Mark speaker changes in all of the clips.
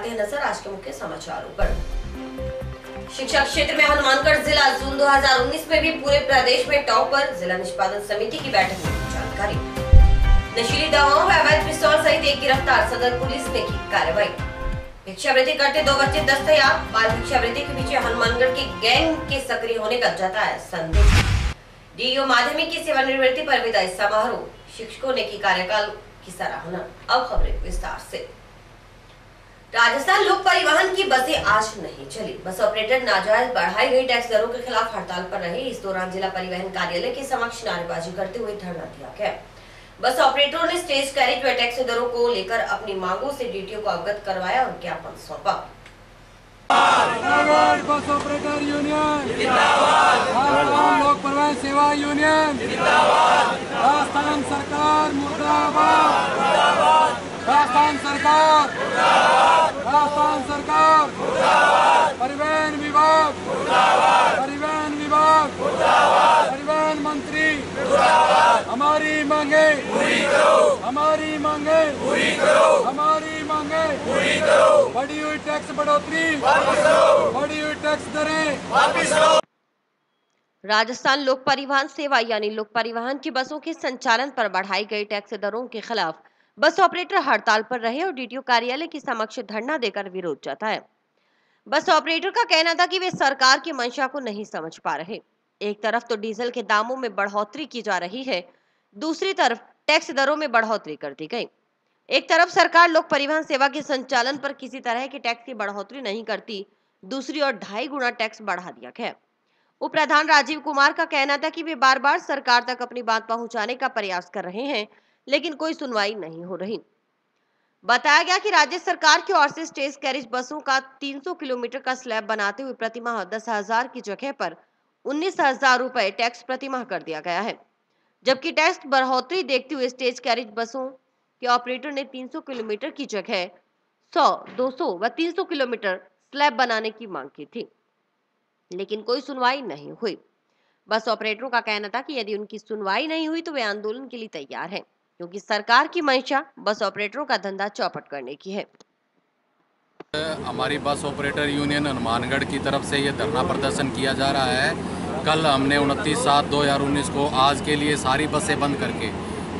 Speaker 1: डालते हैं नज़र आज के मुख्य समाचारों पर। शिक्षा क्षेत्र में हनुमानगढ़ जिला जून 2019 में भी पूरे प्रदेश में टॉप पर जिला निष्पादन समिति की बैठक में जानकारी। नशीली दवाओं व अवैध पिस्तौल सहित एक गिरफ़्तार सदर पुलिस ने की कार्रवाई। भिक्षावृत्ति करते दो बच्चे दस्तयाब बाल भिक्षावृत्ति के पीछे हनुमानगढ़ के गैंग के सक्रिय होने का जताया संदेश। डीओ माध्यमिक की सेवानिवृत्ति पर विदाई समारोह। शिक्षकों ने की कार्यकाल की सराहना। अब खबरें विस्तार से। राजस्थान लोक परिवहन की बसें आज नहीं चली। बस ऑपरेटर नाजायज बढ़ाई गई टैक्स दरों के खिलाफ हड़ताल पर रहे। इस दौरान जिला परिवहन कार्यालय के समक्ष नारेबाजी करते हुए धरना दिया गया। बस ऑपरेटरों ने स्टेज कैरेज व टैक्स दरों को लेकर अपनी मांगों से डीटीओ को अवगत करवाया और ज्ञापन सौंपा।
Speaker 2: Bus operator union. राजस्थान लोक परिवहन सेवा यूनियन। राजस्थान सरकार मुर्दाबाद। राजस्थान सरकार। राजस्थान सरकार। परिवहन विभाग। परिवहन विभाग। परिवहन मंत्री। हमारी मांगे। हमारी मांगे। हमारी मांगे। बढ़ी हुई टैक्स बढ़ोतरी। बढ़ी हुई टैक्स दरें।
Speaker 1: राजस्थान लोक परिवहन सेवा यानी लोक परिवहन की बसों के संचालन पर बढ़ाई गई टैक्स दरों के खिलाफ बस ऑपरेटर हड़ताल पर रहे और डीटीओ कार्यालय के समक्ष धरना देकर विरोध जताया। बस ऑपरेटर का कहना था कि वे सरकार की मंशा को नहीं समझ पा रहे। एक तरफ़ तो डीजल के दामों में बढ़ोतरी की जा रही है, दूसरी तरफ़ टैक्स दरों में बढ़ोतरी कर दी गई। एक तरफ़ सरकार लोक परिवहन सेवा के संचालन पर किसी तरह की टैक्स की बढ़ोतरी नहीं करती, दूसरी ओर ढाई गुना टैक्स बढ़ा दिया गया। उप प्रधान राजीव कुमार का कहना था कि वे बार बार सरकार तक अपनी बात पहुँचाने का प्रयास कर रहे हैं लेकिन कोई सुनवाई नहीं हो रही। बताया गया कि राज्य सरकार की ओर से स्टेज कैरेज बसों का 300 किलोमीटर का स्लैब बनाते हुए प्रतिमाह दस हज़ार की जगह पर उन्नीस हज़ार रुपए टैक्स प्रतिमाह कर दिया गया है। जबकि टैक्स बढ़ोतरी देखते हुए स्टेज कैरेज बसों के ऑपरेटर ने 300 किलोमीटर की जगह 100, 200 व 300 किलोमीटर स्लैब बनाने की मांग की थी। लेकिन कोई सुनवाई नहीं हुई। बस ऑपरेटरों का कहना था कि यदि उनकी सुनवाई नहीं हुई तो वे आंदोलन के लिए तैयार हैं। क्योंकि सरकार की मंशा बस ऑपरेटरों का धंधा चौपट करने की है।
Speaker 3: हमारी बस ऑपरेटर यूनियन हनुमानगढ़ की तरफ़ से ये धरना प्रदर्शन किया जा रहा है। कल हमने उनतीस सात दो हज़ार उन्नीस को आज के लिए सारी बसें बंद करके,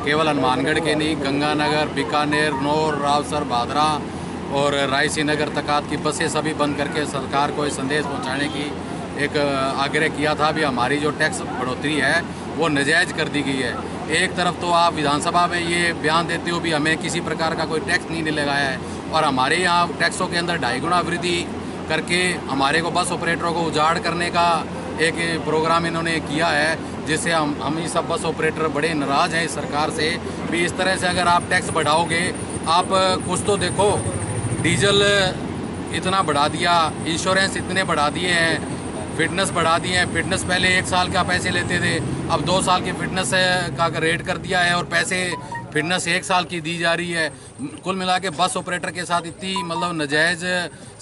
Speaker 3: केवल हनुमानगढ़ के नहीं, गंगानगर, बीकानेर, नौर, रावसर, भादरा और रायसी नगर तकात की बसें सभी बंद करके सरकार को संदेश पहुँचाने की एक आग्रह किया था। भी हमारी जो टैक्स बढ़ोतरी है, वो नजायज़ कर दी गई है। एक तरफ़ तो आप विधानसभा में ये बयान देते हो भी हमें किसी प्रकार का कोई टैक्स नहीं लगाया है और हमारे यहाँ टैक्सों के अंदर ढाई गुना वृद्धि करके हमारे को बस ऑपरेटरों को उजाड़ करने का एक प्रोग्राम इन्होंने किया है, जिससे हम हम ये सब बस ऑपरेटर बड़े नाराज़ हैं सरकार से। भी इस तरह से अगर आप टैक्स बढ़ाओगे, आप कुछ तो देखो, डीजल इतना बढ़ा दिया, इंश्योरेंस इतने बढ़ा दिए हैं फिटनेस बढ़ा दी है। फिटनेस पहले एक साल का पैसे लेते थे, अब दो साल की फिटनेस का रेट कर दिया है और पैसे फिटनेस एक साल की दी जा रही है। कुल मिला के बस ऑपरेटर के साथ इतनी मतलब नजायज़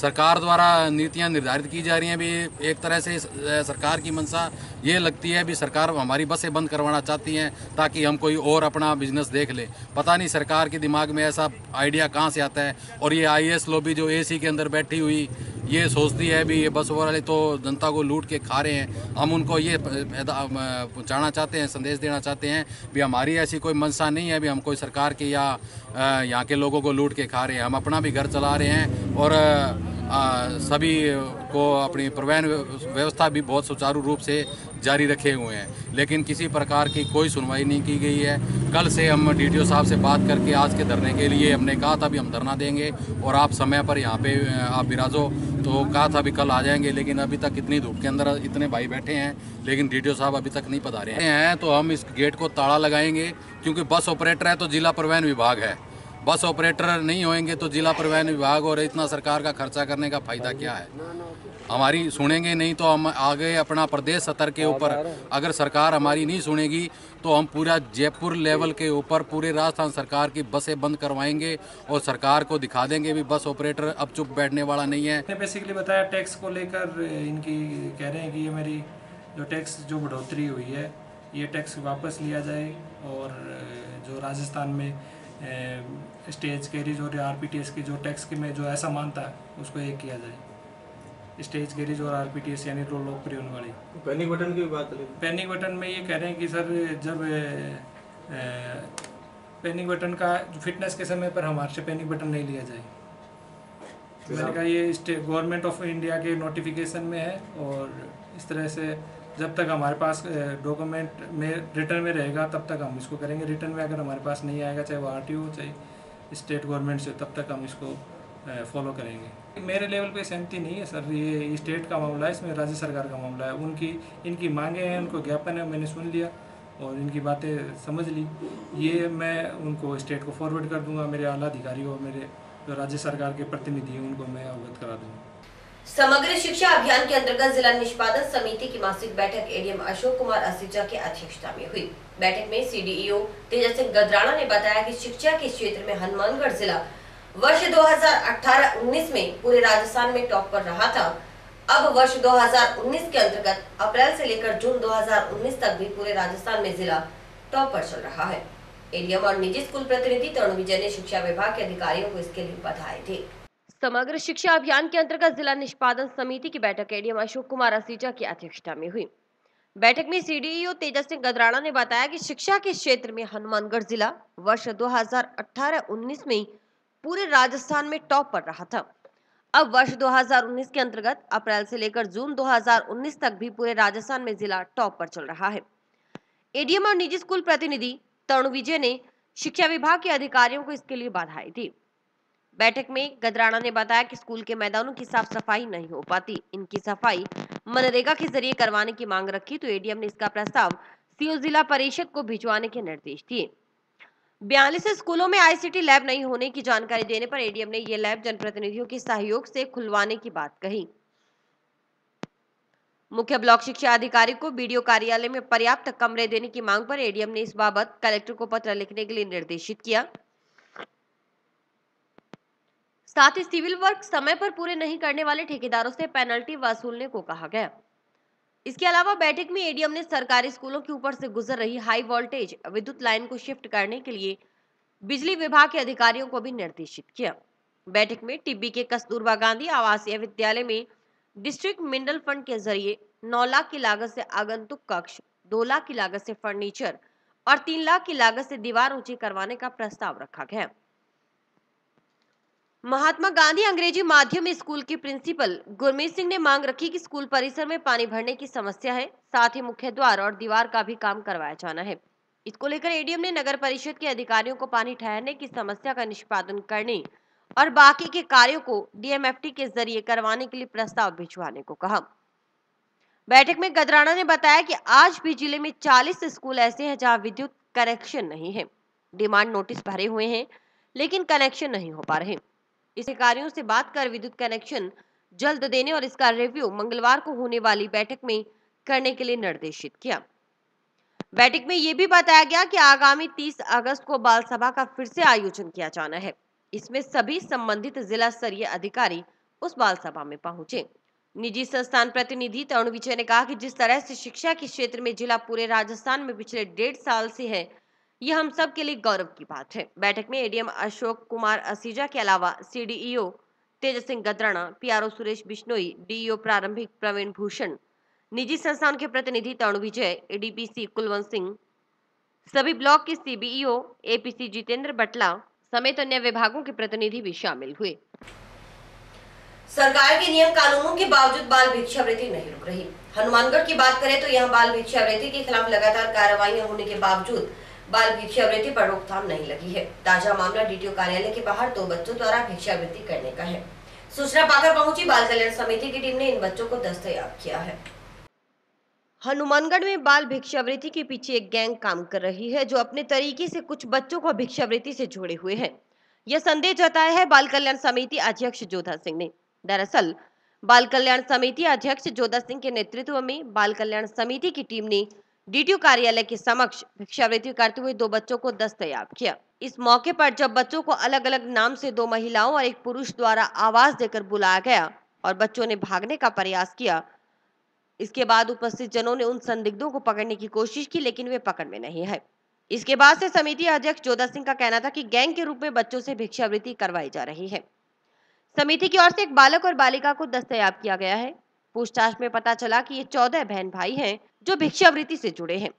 Speaker 3: सरकार द्वारा नीतियाँ निर्धारित की जा रही हैं। भी एक तरह से सरकार की मंशा ये लगती है भी सरकार हमारी बसें बंद करवाना चाहती हैं ताकि हम कोई और अपना बिज़नेस देख ले। पता नहीं सरकार के दिमाग में ऐसा आइडिया कहाँ से आता है। और ये आई लोबी जो एसी के अंदर बैठी हुई, ये सोचती है भी ये बस वाले तो जनता को लूट के खा रहे हैं। हम उनको ये पहुँचाना चाहते हैं, संदेश देना चाहते हैं भी हमारी ऐसी कोई मंशा नहीं है भी हम कोई सरकार के या यहाँ के लोगों को लूट के खा रहे हैं। हम अपना भी घर चला रहे हैं और सभी को अपनी परिवहन व्यवस्था भी बहुत सुचारू रूप से जारी रखे हुए हैं। लेकिन किसी प्रकार की कोई सुनवाई नहीं की गई है। कल से हम डी साहब से बात करके आज के धरने के लिए हमने कहा था भी हम धरना देंगे और आप समय पर यहाँ पे आप बिराजो। तो कहा था अभी कल आ जाएँगे, लेकिन अभी तक इतनी धूप के अंदर इतने भाई बैठे हैं, लेकिन डीडीओ साहब अभी तक नहीं पधारे हैं। तो हम इस गेट को ताला लगाएँगे, क्योंकि बस ऑपरेटर है तो जिला परिवहन विभाग है। बस ऑपरेटर नहीं होंगे तो जिला परिवहन विभाग और इतना सरकार का खर्चा करने का फ़ायदा क्या है? हमारी सुनेंगे नहीं तो हम आगे अपना प्रदेश सतर के ऊपर, अगर सरकार हमारी नहीं सुनेगी तो हम पूरा जयपुर लेवल के ऊपर, पूरे राजस्थान सरकार की बसें बंद करवाएँगे और सरकार को दिखा देंगे भी बस ऑपरेटर अब चुप बैठने वाला नहीं है।
Speaker 4: बेसिकली बताया टैक्स को लेकर, इनकी कह रहे हैं कि ये मेरी जो टैक्स जो बढ़ोतरी हुई है, ये टैक्स वापस लिया जाए और, जो राजस्थान में स्टेज कैरिज और आरपीटीएस की जो टैक्स के में जो ऐसा मानता है उसको एक किया जाए। स्टेज कैरिज और आरपीटीएस यानी रोल लोकप्रिय होने वाली।
Speaker 5: पैनिक बटन की बात करें
Speaker 4: पैनिक बटन में ये कह रहे हैं कि सर जब पैनिक बटन का फिटनेस के समय पर हमारे से पैनिक बटन नहीं लिया जाए। तो मैंने कहा ये स्टेट गवर्नमेंट ऑफ़ इंडिया के नोटिफिकेशन में है और इस तरह से जब तक हमारे पास डॉक्यूमेंट में रिटर्न में रहेगा तब तक हम इसको करेंगे। रिटर्न में अगर हमारे पास नहीं आएगा चाहे वो आर हो चाहे स्टेट गवर्नमेंट से तब तक हम इसको फॉलो करेंगे। मेरे लेवल पे सहमति नहीं है सर ये स्टेट का मामला है, इसमें राज्य सरकार का मामला है। उनकी, इनकी मांगे हैं, उनको ज्ञापन है, मैंने सुन लिया और इनकी बातें समझ ली। ये मैं उनको स्टेट को फॉरवर्ड कर दूँगा। मेरे आला अधिकारी और मेरे जो राज्य सरकार के प्रतिनिधि हैं, उनको मैं अवगत करा दूँगा।
Speaker 1: समग्र शिक्षा अभियान के अंतर्गत जिला निष्पादन समिति की मासिक बैठक एडीएम अशोक कुमार असीजा की अध्यक्षता में हुई। बैठक में सीडीईओ तेजस सिंह गदराणा ने बताया कि शिक्षा के क्षेत्र में हनुमानगढ़ जिला वर्ष 2018-19 में पूरे राजस्थान में टॉप पर रहा था। अब वर्ष 2019 के अंतर्गत अप्रैल से लेकर जून 2019 तक भी पूरे राजस्थान में जिला टॉप पर चल रहा है। एडीएम और निजी स्कूल प्रतिनिधि तरुण विजय ने शिक्षा विभाग के अधिकारियों को इसके लिए बधाई दी। समग्र शिक्षा अभियान के अंतर्गत जिला निष्पादन समिति की बैठक एडीएम अशोक कुमार असीजा की अध्यक्षता में हुई। बैठक में सीडीईओ तेजस सिंह गदराणा ने बताया कि शिक्षा के क्षेत्र में हनुमानगढ़ जिला वर्ष 2018-19 में पूरे राजस्थान में टॉप पर रहा था। अब वर्ष 2019 के अंतर्गत अप्रैल से लेकर जून 2019 तक भी पूरे राजस्थान में जिला टॉप पर चल रहा है। एडीएम और निजी स्कूल प्रतिनिधि तरुण विजय ने शिक्षा विभाग के अधिकारियों को इसके लिए बधाई दी। बैठक में गदराणा ने बताया कि स्कूल के मैदानों की साफ़ सफ़ाई नहीं हो पाती। इनकी सफ़ाई मनरेगा के ज़रिए करवाने की मांग रखी तो एडीएम ने इसका प्रस्ताव सीओ जिला परिषद को भिजवाने के निर्देश दिए। बयालीस स्कूलों में आईसीटी लैब नहीं होने की जानकारी देने पर एडीएम ने यह लैब जनप्रतिनिधियों के सहयोग से खुलवाने की बात कही। मुख्य ब्लॉक शिक्षा अधिकारी को बीडीओ कार्यालय में पर्याप्त कमरे देने की मांग पर एडीएम ने इस बाबत कलेक्टर को पत्र लिखने के लिए निर्देशित किया। साथ ही सिविल वर्क समय पर पूरे नहीं करने वाले ठेकेदारों से पेनल्टी वसूलने को कहा गया। इसके अलावा बैठक में एडीएम ने सरकारी स्कूलों के ऊपर से गुजर रही हाई वोल्टेज विद्युत लाइन को शिफ्ट करने के लिए बिजली विभाग के अधिकारियों को भी निर्देशित किया। बैठक में टिब्बी के कस्तूरबा गांधी आवासीय विद्यालय में डिस्ट्रिक्ट मिनरल फंड के ज़रिए 9 लाख की लागत से आगंतुक कक्ष 2 लाख की लागत से फर्नीचर और 3 लाख की लागत से दीवार ऊँची करवाने का प्रस्ताव रखा गया। महात्मा गांधी अंग्रेज़ी माध्यम स्कूल के प्रिंसिपल गुरमीत सिंह ने मांग रखी कि स्कूल परिसर में पानी भरने की समस्या है, साथ ही मुख्य द्वार और दीवार का भी काम करवाया जाना है। इसको लेकर एडीएम ने नगर परिषद के अधिकारियों को पानी ठहरने की समस्या का निष्पादन करने और बाकी के कार्यों को डीएमएफटी के ज़रिए करवाने के लिए प्रस्ताव भिजवाने को कहा। बैठक में गदराना ने बताया कि आज भी ज़िले में 40 स्कूल ऐसे हैं जहाँ विद्युत कनेक्शन नहीं है। डिमांड नोटिस भरे हुए हैं, लेकिन कनेक्शन नहीं हो पा रहे। इस अधिकारियों से बात कर विद्युत कनेक्शन जल्द देने और इसका रिव्यू मंगलवार को होने वाली बैठक में करने के लिए निर्देशित किया। बैठक में यह भी बताया गया कि आगामी 30 अगस्त को बाल सभा का फिर से आयोजन किया जाना है। इसमें सभी संबंधित जिला स्तरीय अधिकारी उस बाल सभा में पहुँचे। निजी संस्थान प्रतिनिधि तरुण विजय ने कहा कि जिस तरह से शिक्षा के क्षेत्र में जिला पूरे राजस्थान में पिछले डेढ़ साल से है ये हम सब के लिए गौरव की बात है। बैठक में एडीएम अशोक कुमार असीजा के अलावा CDEO Tej Singh Gadrana PRO Suresh Bishnoi DEO प्रारंभिक प्रवीण भूषण, निजी संस्थान के प्रतिनिधि तरुण विजय एडीपीसी कुलवंत सिंह, सभी ब्लॉक के सीबीईओ एपीसी जितेंद्र बटला समेत अन्य विभागों के प्रतिनिधि भी शामिल हुए। सरकार के नियम कानूनों के बावजूद बाल भिक्षावृत्ति नहीं रुक रही। हनुमानगढ़ की बात करें तो यहाँ बाल भिक्षावृत्ति के खिलाफ लगातार कार्रवाई होने के बावजूद बाल भिक्षावृत्ति पर रोकथाम नहीं लगी है। ताज़ा मामला डीटीओ कार्यालय के बाहर दो बच्चों द्वारा भिक्षावृत्ति करने का है। सूचना पाकर पहुँची बाल कल्याण समिति की टीम ने इन बच्चों को दस्तयाब किया है। हनुमानगढ़ में बाल भिक्षावृत्ति के पीछे एक गैंग काम कर रही है, जो अपने तरीके से कुछ बच्चों को भिक्षावृत्ति से जोड़े हुए हैं। यह संदेह जताया है बाल कल्याण समिति अध्यक्ष जोधा सिंह ने। दरअसल, बाल कल्याण समिति अध्यक्ष जोधा सिंह के नेतृत्व में बाल कल्याण समिति की टीम ने डीटीओ कार्यालय के समक्ष भिक्षावृत्ति करते हुए दो बच्चों को दस्तयाब किया। इस मौके पर जब बच्चों को अलग अलग नाम से दो महिलाओं और एक पुरुष द्वारा आवाज़ देकर बुलाया गया और बच्चों ने भागने का प्रयास किया, इसके बाद उपस्थित जनों ने उन संदिग्धों को पकड़ने की कोशिश की, लेकिन वे पकड़ में नहीं है इसके बाद से समिति अध्यक्ष जोधा सिंह का कहना था कि गैंग के रूप में बच्चों से भिक्षावृत्ति करवाई जा रही है। समिति की ओर से एक बालक और बालिका को दस्तयाब किया गया है। पूछताछ में पता चला कि ये चौदह बहन भाई हैं। जो भिक्षावृत्ति से जुड़े हैं।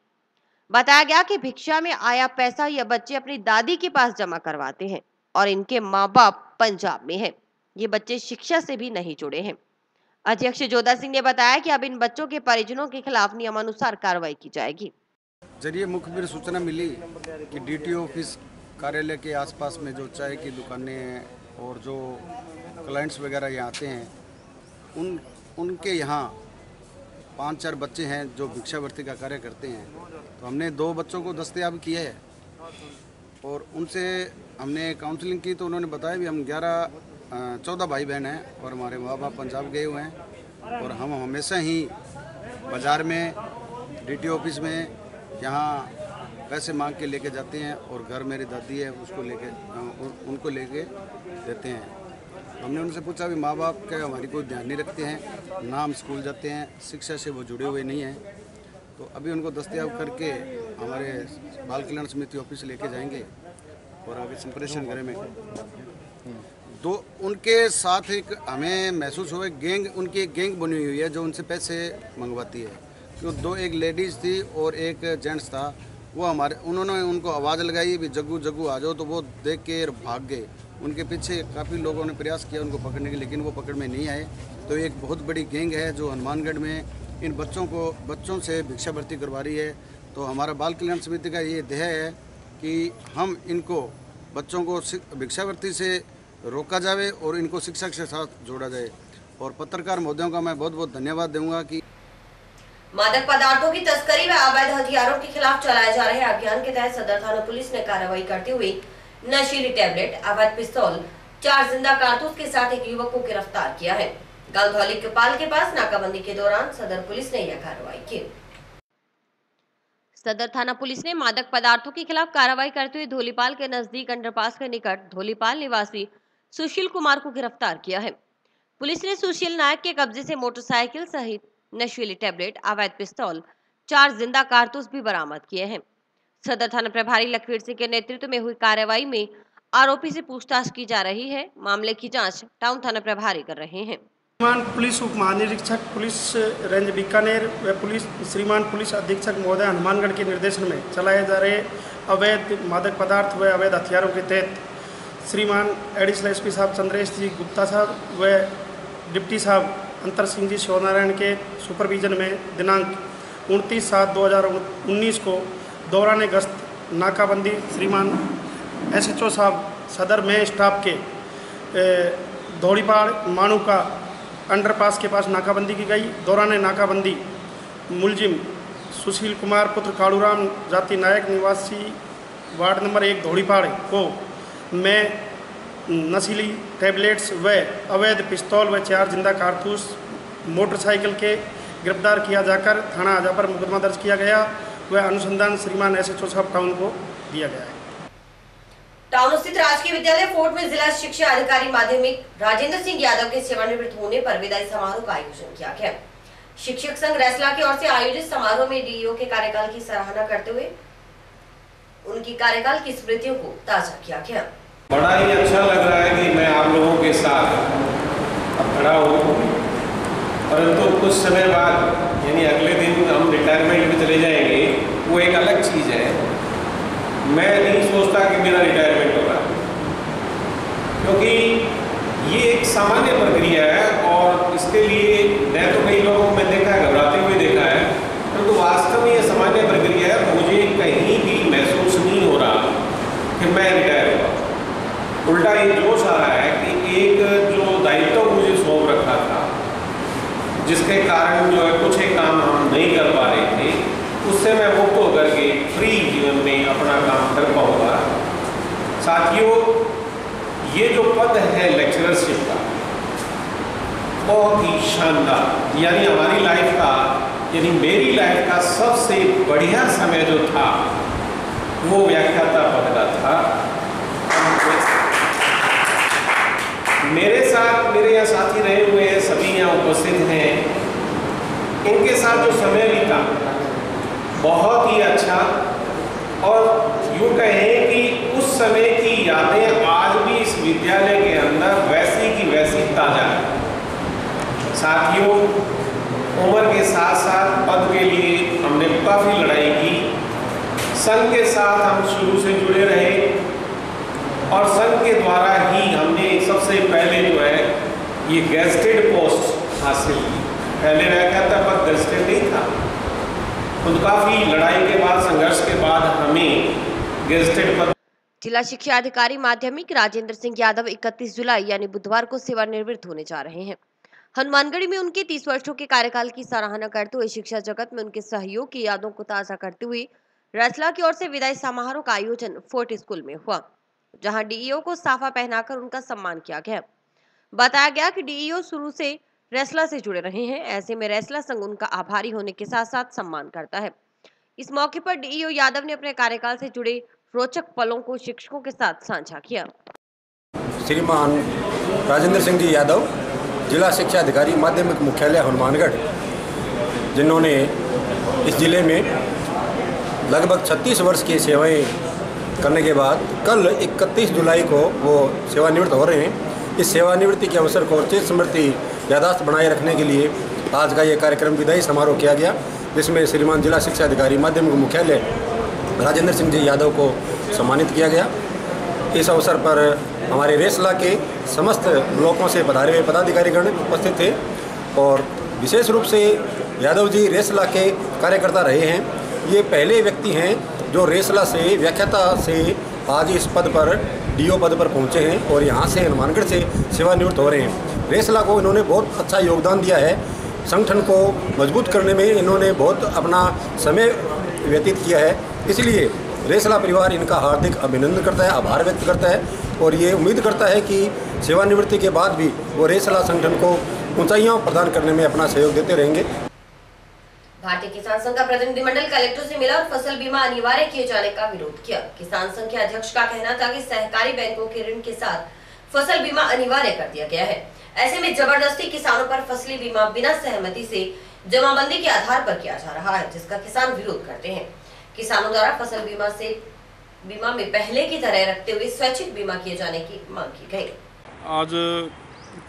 Speaker 1: बताया गया कि भिक्षा में आया पैसा यह बच्चे अपनी दादी के पास जमा करवाते हैं और इनके माँ बाप पंजाब में हैं। ये बच्चे शिक्षा से भी नहीं जुड़े हैं। अध्यक्ष जोधा सिंह ने बताया कि अब इन बच्चों के परिजनों के खिलाफ नियमानुसार कार्रवाई की जाएगी।
Speaker 5: ज़रिए मुखबिर सूचना मिली कि डीटी ऑफ़िस कार्यालय के आसपास में जो चाय की दुकानें हैं और जो क्लाइंट्स वगैरह यहाँ आते हैं, उन, उनके यहाँ पाँच चार बच्चे हैं जो भिक्षावृत्ति का कार्य करते हैं। तो हमने दो बच्चों को दस्तयाब किया है और उनसे हमने काउंसलिंग की तो उन्होंने बताया भी हम ग्यारह चौदह भाई बहन हैं और हमारे माँ बाप पंजाब गए हुए हैं और हम हमेशा ही बाज़ार में डीटी ऑफ़िस में यहाँ पैसे मांग के लेके जाते हैं और घर मेरी दादी है उसको लेके उनको लेके देते हैं। हमने उनसे पूछा भी माँ बाप का हमारी कोई ध्यान नहीं रखते हैं, ना हम स्कूल जाते हैं, शिक्षा से वो जुड़े हुए नहीं हैं। तो अभी उनको दस्तियाब करके हमारे बाल कल्याण समिति ऑफ़िस लेके जाएँगे और आगे संप्रेषण करेंगे दो उनके साथ एक हमें महसूस हुआ गैंग, उनकी एक गैंग बनी हुई है जो उनसे पैसे मंगवाती है। तो दो, एक लेडीज़ थी और एक जेंट्स था, वो हमारे, उन्होंने उनको आवाज़ लगाई भी जग्गू जग्गू आ जाओ तो वो देख के भाग गए। उनके पीछे काफ़ी लोगों ने प्रयास किया उनको पकड़ने के, लेकिन वो पकड़ में नहीं आए। तो एक बहुत बड़ी गैंग है जो हनुमानगढ़ में इन बच्चों को, बच्चों से भिक्षा भर्ती करवा रही है। तो हमारा बाल कल्याण समिति का ये ध्येय है कि हम इनको, बच्चों को भिक्षावृत्ति से रोका जाए और इनको शिक्षा के साथ जोड़ा जाए। और पत्रकार महोदयों का मैं बहुत बहुत धन्यवाद दूँगा कि
Speaker 1: मादक पदार्थों की तस्करी में अवैध हथियारों के खिलाफ चलाए जा रहे अभियान के तहत सदर थाना पुलिस ने कार्रवाई करते हुए नशीली टैबलेट, अवैध पिस्तौल, चार ज़िंदा कारतूस के साथ एक युवक को गिरफ़्तार किया है। गलधौली कपाल के पास नाकाबंदी के दौरान सदर पुलिस ने यह कार्रवाई की। सदर थाना पुलिस ने मादक पदार्थों के खिलाफ कार्रवाई करते हुए धोलीपाल के नज़दीक अंडरपास के निकट धोलीपाल निवासी सुशील कुमार को गिरफ़्तार किया है। पुलिस ने सुशील नायक के कब्जे से मोटरसाइकिल सहित नशीली टैबलेट, अवैध पिस्तौल, चार ज़िंदा कारतूस भी बरामद किए हैं। सदर थाना प्रभारी लखवीर सिंह के नेतृत्व में हुई कार्रवाई में आरोपी से पूछताछ की जा रही है। मामले की जाँच टाउन थाना प्रभारी कर रहे हैं।
Speaker 6: श्रीमान पुलिस उप महानिरीक्षक, पुलिस रेंज बीकानेर व पुलिस श्रीमान पुलिस अधीक्षक महोदय हनुमानगढ़ के निर्देशन में चलाए जा रहे अवैध मादक पदार्थ व अवैध हथियारों के तहत श्रीमान एडिशनल एसपी साहब चंद्रेश जी गुप्ता साहब व डिप्टी साहब अंतर सिंह जी शिवनारायण के सुपरविजन में दिनांक उनतीस सात दो को दौरान गश्त, नाकाबंदी, श्रीमान एसएचओ साहब सदर में स्टाफ के दौड़ीपाड़ मानू का अंडरपास के पास नाकाबंदी की गई। दौरान नाकाबंदी, मुलजिम सुशील कुमार, पुत्र काड़ूराम जाति नायक, निवासी वार्ड नंबर एक धोड़ीपाड़ को मैं नशीली टैबलेट्स व अवैध पिस्तौल व चार ज़िंदा कारतूस मोटरसाइकिल के गिरफ़्तार किया जाकर थाना आजा पर मुकदमा दर्ज किया गया। व अनुसंधान श्रीमान एस एच साहब टाउन को दिया गया है।
Speaker 1: टाउन स्थित राजकीय विद्यालय फोर्ट में जिला शिक्षा अधिकारी माध्यमिक राजेंद्र सिंह यादव के सेवानिवृत्त होने पर विदाई समारोह का आयोजन किया गया। शिक्षक संघ रैसला की ओर से आयोजित समारोह में डीईओ के कार्यकाल की सराहना करते हुए उनकी कार्यकाल की स्मृतियों को ताज़ा किया गया।
Speaker 7: बड़ा ही अच्छा लग रहा है कि मैं आप लोगों के साथ खड़ा हूँ। परंतु कुछ समय बाद यानी अगले दिन हम रिटायरमेंट में चले जाएँगे। वो एक अलग चीज़ है। मैं नहीं सोचता कि मेरा रिटायरमेंट होगा। क्योंकि ये एक सामान्य प्रक्रिया है और इसके लिए मैं तो कई लोगों को मैं देखा है, घबराते हुए देखा है, परंतु तो वास्तव में ये सामान्य प्रक्रिया है, मुझे कहीं भी महसूस नहीं हो रहा कि मैं रिटायर हुआ। उल्टा ये जोश आ रहा है कि एक जो दायित्व मुझे सौंप रखा था, जिसके कारण जो है कुछ एक काम हम नहीं कर पा रहे उससे मैं मुक्त होकर के फ्री जीवन में अपना काम कर पाऊँगा। साथियों, ये जो पद है लेक्चरशिप का, बहुत ही शानदार। यानी हमारी लाइफ का, यानी मेरी लाइफ का सबसे बढ़िया समय जो था, वो व्याख्याता पद का था। मेरे साथ, मेरे यहाँ साथी रहे हुए हैं, सभी यहाँ उपस्थित हैं। इनके साथ जो समय बीता बहुत ही अच्छा। और यूँ कहें कि उस समय की यादें आज भी इस विद्यालय के अंदर वैसी की वैसी ताज़ा है। साथियों, उम्र के साथ साथ पद के लिए हमने काफ़ी लड़ाई की। संघ के साथ हम शुरू से जुड़े रहे और संघ के द्वारा ही हमने सबसे पहले जो है, ये गेस्टेड पोस्ट हासिल की। पहले मैं कहता पद गेस्टेड नहीं था। तो काफ़ी लड़ाई के बाद, संघर्ष के बाद हमें गेस्टेड पद
Speaker 1: जिला शिक्षा अधिकारी माध्यमिक राजेंद्र सिंह यादव 31 जुलाई, यानी बुधवार को सेवानिवृत्त होने जा रहे हैं। हनुमानगढ़ में उनके 30 वर्षों के कार्यकाल की सराहना करते हुए शिक्षा जगत में उनके सहयोग की यादों को ताज़ा करते हुए रैसला की ओर से विदाई समारोह का आयोजन फोर्ट स्कूल में हुआ, जहाँ डीईओ को साफा पहनाकर उनका सम्मान किया गया। बताया गया कि डीईओ शुरू से रेसला से जुड़े रहे हैं। ऐसे में रेसला संघ उनका आभारी होने के साथ साथ सम्मान करता है। इस मौके पर डीईओ यादव ने अपने कार्यकाल से जुड़े रोचक पलों को शिक्षकों के साथ साझा किया।
Speaker 8: श्रीमान राजेंद्र सिंह जी यादव, जिला शिक्षा अधिकारी, माध्यमिक मुख्यालय हनुमानगढ़, जिन्होंने इस ज़िले में लगभग 36 वर्ष की सेवाएँ करने के बाद कल 31 जुलाई को वो सेवानिवृत्त हो रहे हैं। इस सेवानिवृत्ति के अवसर को चिर स्मृति यादाश्त बनाए रखने के लिए आज का ये कार्यक्रम विदाई समारोह किया गया, जिसमें श्रीमान जिला शिक्षा अधिकारी, माध्यमिक मुख्यालय राजेंद्र सिंह जी यादव को सम्मानित किया गया। इस अवसर पर हमारे रेसला के समस्त ब्लॉकों से पधारे हुए पदाधिकारीगण उपस्थित थे और विशेष रूप से यादव जी रेसला के कार्यकर्ता रहे हैं। ये पहले व्यक्ति हैं जो रेसला से, व्याख्याता से आज इस पद पर डीओ पद पर पहुँचे हैं और यहाँ से हनुमानगढ़ से सेवानिवृत्त हो रहे हैं। रेसला को इन्होंने बहुत अच्छा योगदान दिया है। संगठन को मज़बूत करने में इन्होंने बहुत अपना समय व्यतीत किया है। इसलिए रेसला परिवार इनका हार्दिक अभिनंदन करता है, आभार व्यक्त करता है और ये उम्मीद करता है कि सेवानिवृत्ति के बाद भी वो रेसला संगठन को ऊंचाइयाँ प्रदान करने में अपना सहयोग देते रहेंगे।
Speaker 1: भारतीय किसान संघ का प्रतिनिधिमंडल कलेक्टर से मिला और फ़सल बीमा अनिवार्य किए जाने का विरोध किया। किसान संघ के अध्यक्ष का कहना था कि सहकारी बैंकों के ऋण के साथ फ़सल बीमा अनिवार्य कर दिया गया है। ऐसे में ज़बरदस्ती किसानों पर फसली बीमा बिना सहमति से जमाबंदी के आधार पर किया जा रहा है, जिसका किसान विरोध करते हैं। किसानों द्वारा फ़सल बीमा से, बीमा में पहले की तरह रखते हुए स्वैच्छिक बीमा किए जाने की मांग की गई।
Speaker 9: आज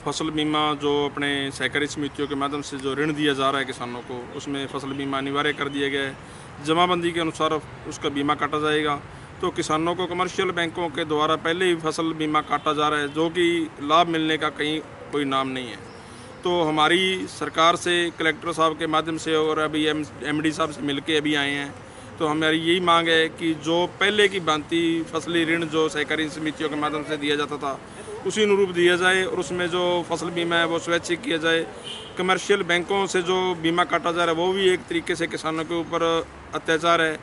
Speaker 9: फ़सल बीमा जो अपने सहकारी समितियों के माध्यम से जो ऋण दिया जा रहा है किसानों को, उसमें फ़सल बीमा अनिवार्य कर दिया गया है। जमाबंदी के अनुसार उसका बीमा काटा जाएगा। तो किसानों को कमर्शियल बैंकों के द्वारा पहले ही फ़सल बीमा काटा जा रहा है, जो कि लाभ मिलने का कहीं कोई नाम नहीं है। तो हमारी सरकार से, कलेक्टर साहब के माध्यम से और अभी एम एम साहब से मिल अभी आए हैं। तो हमारी यही मांग है कि जो पहले की भांति फसली ऋण जो सहकारी समितियों के माध्यम से दिया जाता था उसी अनुरूप दिया जाए और उसमें जो फ़सल बीमा है, वो स्वैच्छिक किया जाए। कमर्शियल बैंकों से जो बीमा काटा जा रहा है, वो भी एक तरीके से किसानों के ऊपर अत्याचार है।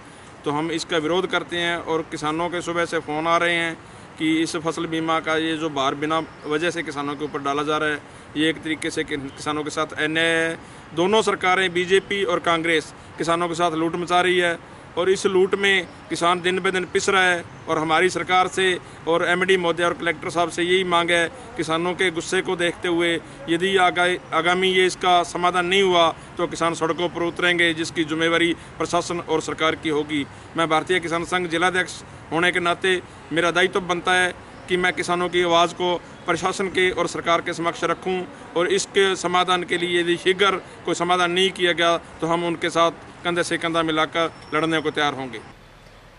Speaker 9: तो हम इसका विरोध करते हैं और किसानों के सुबह से फ़ोन आ रहे हैं कि इस फ़सल बीमा का ये जो भार बिना वजह से किसानों के ऊपर डाला जा रहा है, ये एक तरीके से किसानों के साथ अन्याय है दोनों सरकारें, बीजेपी और कांग्रेस, किसानों के साथ लूट मचा रही है। और इस लूट में किसान दिन ब दिन पिस रहा है और हमारी सरकार से और एमडी महोदय और कलेक्टर साहब से यही मांग है किसानों के गुस्से को देखते हुए, यदि आगामी ये इसका समाधान नहीं हुआ तो किसान सड़कों पर उतरेंगे, जिसकी जिम्मेवारी प्रशासन और सरकार की होगी। मैं भारतीय किसान संघ जिलाध्यक्ष होने के नाते मेरा दायित्व तो बनता है कि मैं किसानों की आवाज़ को प्रशासन के और सरकार के समक्ष रखूँ और इसके समाधान के लिए यदि शीघ्र कोई समाधान नहीं किया गया तो हम उनके साथ कंधे से कंधा मिलाकर लड़ने को तैयार होंगे।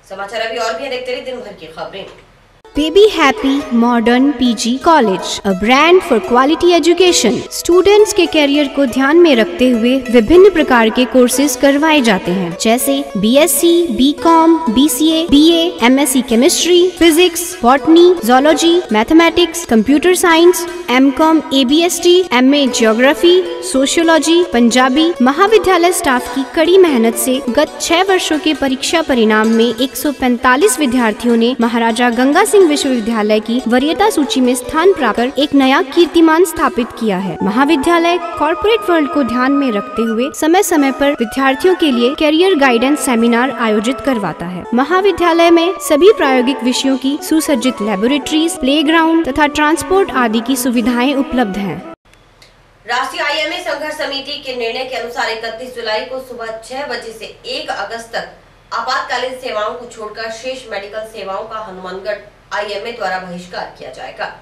Speaker 1: समाचार अभी और भी देखते रहिए दिन भर की खबरें।
Speaker 10: Baby happy modern PG college a brand for quality education students के करियर को ध्यान में रखते हुए विभिन्न प्रकार के कोर्सेज करवाए जाते हैं जैसे B S C B com B C BSc, BCom, M S C chemistry physics botany zoology mathematics computer science M com A B S T M A geography sociology Punjabi महाविद्यालय staff की कड़ी मेहनत से गत छह वर्षों के परीक्षा परिणाम में 145 विद्यार्थियों ने महाराजा गंगा सिंह विश्वविद्यालय की वरीयता सूची में स्थान प्राप्त कर एक नया कीर्तिमान स्थापित किया है। महाविद्यालय कॉरपोरेट वर्ल्ड को ध्यान में रखते हुए समय समय पर विद्यार्थियों के लिए कैरियर गाइडेंस सेमिनार आयोजित करवाता है। महाविद्यालय में सभी प्रायोगिक विषयों की सुसज्जित लेबोरेटरीज प्ले तथा ट्रांसपोर्ट आदि की सुविधाएँ उपलब्ध हैं।
Speaker 1: राष्ट्रीय आईएमए संघर्ष समिति के निर्णय के अनुसार 31 जुलाई को सुबह छह बजे से 1 अगस्त तक आपातकालीन सेवाओं को छोड़कर शेष मेडिकल सेवाओं का हनुमानगढ़ आईएमए द्वारा बहिष्कार किया जाएगा।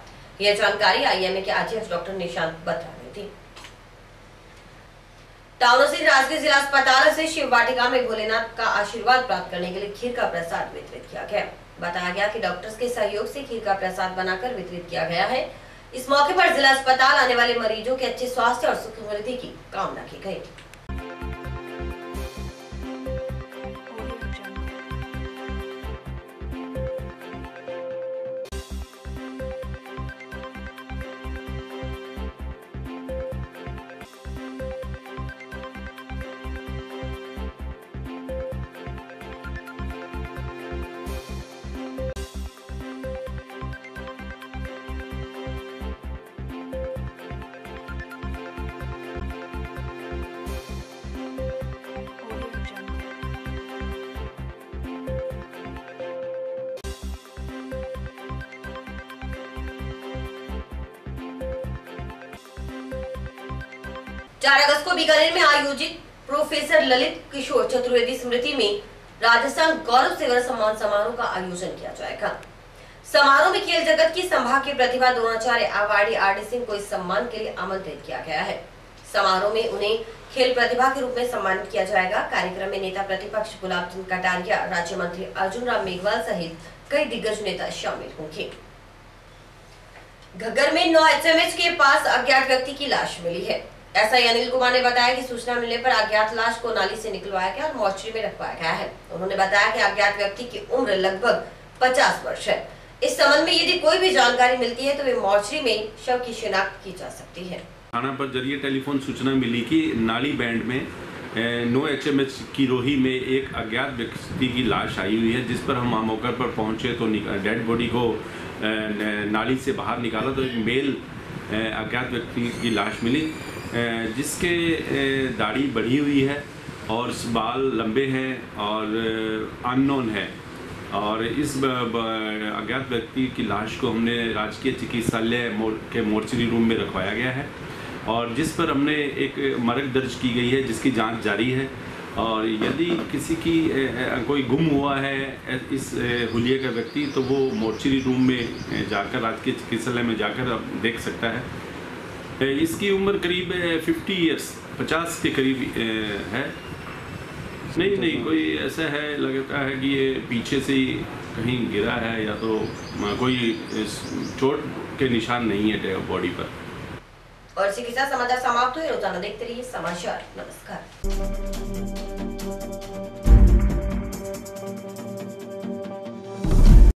Speaker 1: यह जानकारी आईएमए के अध्यक्ष डॉक्टर निशांत बत्रा ने दी। टाउन स्थित राजगीर जिला अस्पताल से शिव वाटिका में भोलेनाथ का आशीर्वाद प्राप्त करने के लिए खीर का प्रसाद वितरित किया गया। बताया गया कि डॉक्टर्स के सहयोग से खीर का प्रसाद बनाकर वितरित किया गया है। इस मौके पर जिला अस्पताल आने वाले मरीजों के अच्छे स्वास्थ्य और सुख समृद्धि की कामना की गई। चार अगस्त को बीकानेर में आयोजित प्रोफेसर ललित किशोर चतुर्वेदी स्मृति में राजस्थान गौरव सेवर सम्मान समारोह का आयोजन किया जाएगा। समारोह में खेल जगत की संभाग के प्रतिभा द्रोणाचार्य अवार्डी आर सिंह को इस सम्मान के लिए आमंत्रित किया गया है। समारोह में उन्हें खेल प्रतिभा के रूप में सम्मानित किया जाएगा। कार्यक्रम में नेता प्रतिपक्ष गुलाब चंद कटारिया राज्य मंत्री अर्जुन राम मेघवाल सहित कई दिग्गज नेता शामिल होंगे। घग्गर में नौ एचएमएच के पास अज्ञात व्यक्ति की लाश मिली है। ऐसा अनिल कुमार ने बताया कि सूचना मिलने पर अज्ञात लाश को नाली से निकलवाया गया और मोर्चरी में रखवाया गया है। उन्होंने बताया कि अज्ञात व्यक्ति की उम्र लगभग 50 वर्ष है। इस संबंध में यदि कोई भी जानकारी मिलती है तो वे मोर्चरी में शव की शिनाख्त की जा सकती है।
Speaker 11: थाना पर ज़रिए टेलीफोन सूचना मिली कि नाली बैंड में नो एच एम एच की रोही में एक अज्ञात व्यक्ति की लाश आई हुई है, जिस पर हम मौके पर पहुँचे तो डेड बॉडी को नाली से बाहर निकाला तो एक मेल अज्ञात व्यक्ति की लाश मिली। जिसके दाढ़ी बढ़ी हुई है और बाल लंबे हैं और अननोन है। और इस अज्ञात व्यक्ति की लाश को हमने राजकीय चिकित्सालय के मोर्चरी रूम में रखवाया गया है और जिस पर हमने एक मरक दर्ज की गई है, जिसकी जाँच जारी है। और यदि किसी की कोई गुम हुआ है इस हुलिये का व्यक्ति तो वो मोर्चरी रूम में जाकर, राजकीय चिकित्सालय में जाकर देख सकता है। इसकी उम्र करीब 50 इयर्स 50 के करीब है। नहीं नहीं, कोई ऐसा है, लगता है कि ये पीछे से ही कहीं गिरा है या तो कोई चोट के निशान नहीं है बॉडी पर।
Speaker 1: और इसी के साथ समाचार समाप्त हुए, रोज़ाना देखते रहिए समाचार। नमस्कार।